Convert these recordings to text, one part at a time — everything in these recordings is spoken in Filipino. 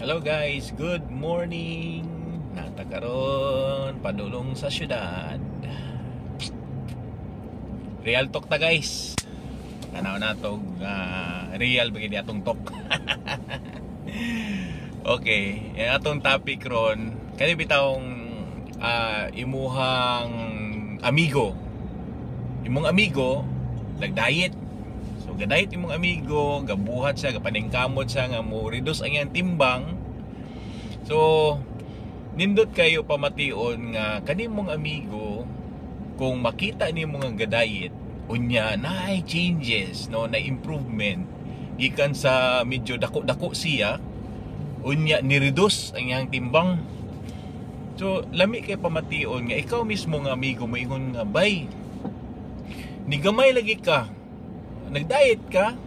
Hello guys, good morning. Nata karon padulong sa syudad. Real talk ta guys. Tanaw na to uh, real bagay atong talk. okay, yung atong topic ron kani bitawng uh, imuhang amigo. Imong amigo nag-diet So gadayit imong amigo, gabuhat siya, gapaningkamot siya nga mo reduce ang iyang timbang. So nindot kayo pamation nga kani mong amigo kung makita nimo nga gadayit unya na changes no na improvement. Gikan sa medyo dako-dako siya unya ni ang iyang timbang. So lami kay pamation nga ikaw mismo nga amigo mo nga bay ni gamay lagi ka nag-diet ka?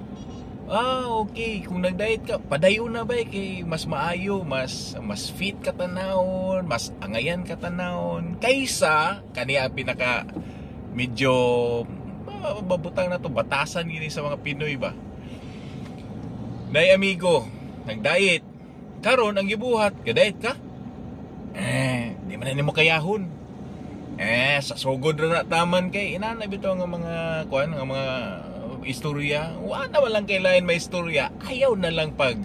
Ah, okay. Kung nag-diet ka, padayo na ba eh, kay mas maayo, mas mas fit ka tanawon, mas angayan ka tanawon kaysa kaniya pinaka medyo uh, babutang na to batasan gini sa mga Pinoy ba. Nay amigo, nag-diet. Karon ang gibuhat, ga-diet ka? Eh, di man na mo kayahon. Eh, sa sugod ra taman kay inana bitaw nga mga kuan nga mga istorya, wala walang kailangan may istorya. Ayaw na lang pag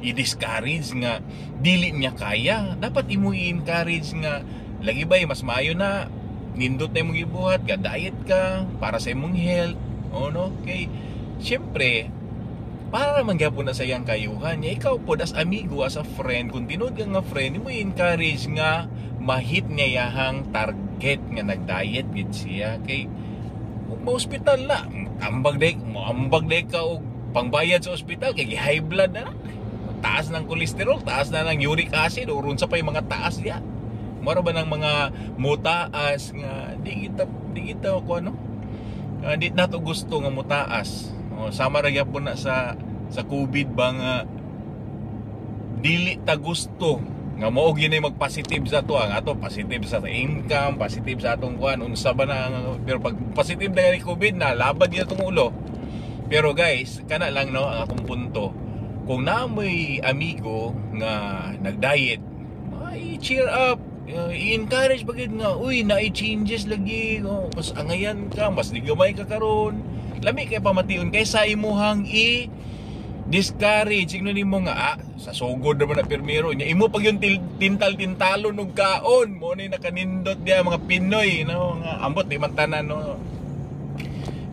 i-discourage nga dili niya kaya. Dapat imo i-encourage nga lagi ba mas maayo na nindot na imong gibuhat, ga diet ka para sa imong health. O no? Kay syempre para man gyapon na sa iyang kayuhan niya ikaw po as amigo as a friend kung tinud ka nga friend mo encourage nga mahit niya yahang target nga nag-diet gid siya kay mo hospital na ambag day mo ambag day ka og pangbayad sa ospital kay high blood na taas ng kolesterol taas na ng uric acid uron sa pa yung mga taas diya. Mara ba ng mga mutaas nga di kita di kita ko ano? Uh, di nato gusto nga mutaas o, sama ra gyapon na sa sa covid ba nga dili ta gusto nga mao gyud mag-positive sa to ang ato positive sa income positive sa atong kuan unsa ba na pero pag positive na ni covid na labad gyud atong ulo. Pero guys kana lang no ang akong punto. Kung naamoy amigo nga nag-diet ay cheer up. I-encourage bagid nga uy na changes lagi oh, mas angayan ka mas ligamay ka karon. Lami kay pamation kaysa imuhang i discourage igno nimo nga ah, sa sugod naman na permiro nya imo pag yung tintal tintalon og kaon mo ni nakanindot dia mga Pinoy no nga ambot di man tanan no.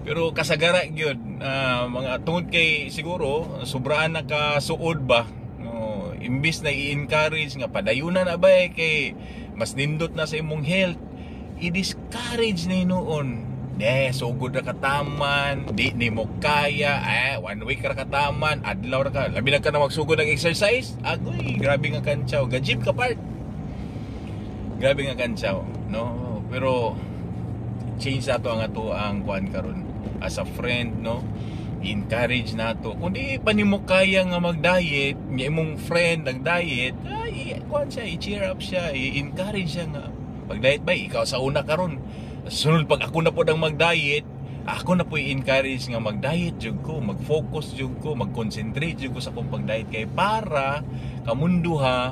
Pero kasagara gyud uh, mga tungod kay siguro sobraan na ka suod ba no imbis na i-encourage nga padayunan na ba eh, kay mas nindot na sa imong health i-discourage na noon De, so good ra kataman, di ni mo kaya, eh, one week ra kataman, adlaw ra ka. Labi na ka na magsugod ng exercise, agoy, grabe nga kantsaw. Ga-gym ka part. Grabe nga kantsaw, no? Pero, change na to ang ato ang kuan karon as a friend, no? encourage nato kung di pa nimo kaya nga mag-diet niya imong friend nag-diet ay kuan siya i-cheer up siya i-encourage siya nga mag-diet ba ikaw sa una karon sunod pag ako na po nang mag-diet ako na po i-encourage nga mag-diet jud ko mag-focus jud ko mag-concentrate jud ko sa kong pag-diet. Kay para kamundo ha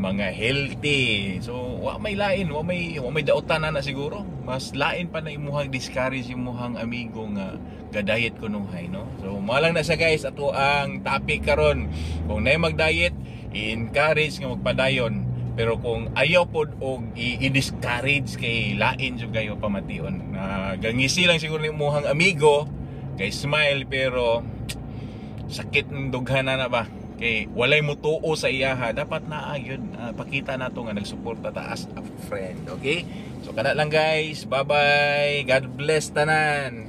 mga healthy. So wa may lain wa may wa may dautan na, siguro. Mas lain pa na imuhang discourage imuhang amigo nga ga-diet ko nung hay no? So malang na sa guys ato ang topic karon. Kung nay mag-diet i-encourage nga magpadayon pero kung ayaw pod og i-discourage kay lain jud kayo pamation na gangisi lang siguro ni muhang amigo kay smile pero sakit ng dughana na ba? Kay walay mo tuo sa iyaha dapat na ayun uh, pakita nato nga nagsuporta ta as a friend okay? So kada lang guys. Bye bye god bless tanan